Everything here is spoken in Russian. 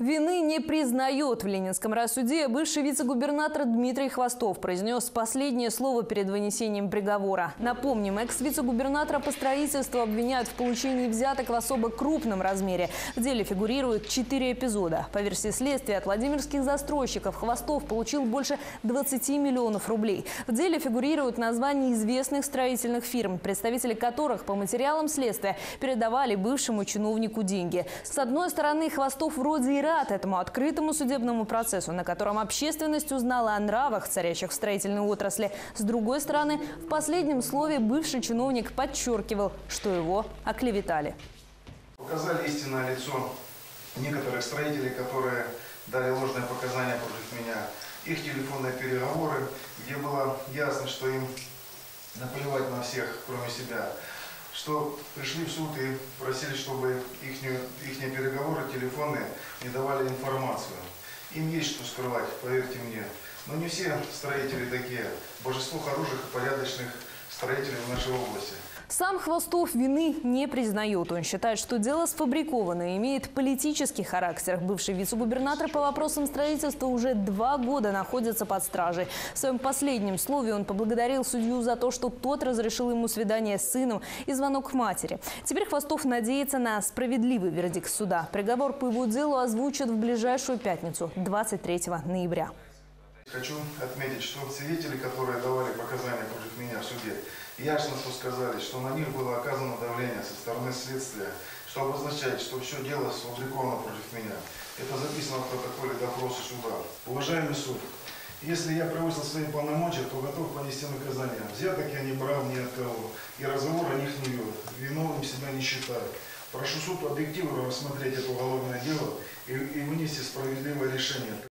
Вины не признает. В Ленинском райсуде бывший вице-губернатор Дмитрий Хвостов произнес последнее слово перед вынесением приговора. Напомним, экс-вице-губернатора по строительству обвиняют в получении взяток в особо крупном размере. В деле фигурируют четыре эпизода. По версии следствия, от владимирских застройщиков Хвостов получил больше 20 миллионов рублей. В деле фигурируют названия известных строительных фирм, представители которых по материалам следствия передавали бывшему чиновнику деньги. С одной стороны, Хвостов вроде и рад этому открытому судебному процессу, на котором общественность узнала о нравах, царящих в строительной отрасли. С другой стороны, в последнем слове бывший чиновник подчеркивал, что его оклеветали. Показали истинное лицо некоторых строителей, которые дали ложные показания против меня. Их телефонные переговоры, где было ясно, что им наплевать на всех, кроме себя что пришли в суд и просили, чтобы их, их переговоры телефонные не давали информацию. Им есть что скрывать, поверьте мне. Но не все строители такие. Большинство хороших и порядочных строителей в нашей области. Сам Хвостов вины не признает. Он считает, что дело сфабриковано и имеет политический характер. Бывший вице-губернатор по вопросам строительства уже два года находится под стражей. В своем последнем слове он поблагодарил судью за то, что тот разрешил ему свидание с сыном и звонок к матери. Теперь Хвостов надеется на справедливый вердикт суда. Приговор по его делу озвучат в ближайшую пятницу, 23 ноября. Хочу отметить, что свидетели, которые давали показания против меня в суде, ясно сказали, что на них было оказано давление со стороны следствия, что обозначает, что все дело сфабриковано против меня. Это записано в протоколе допроса суда. Уважаемый суд, если я превысил свои полномочия, то готов понести наказание. Взяток я не брал ни от кого, и разговор о них не вел. Виновным себя не считаю. Прошу суд объективно рассмотреть это уголовное дело и, и вынести справедливое решение.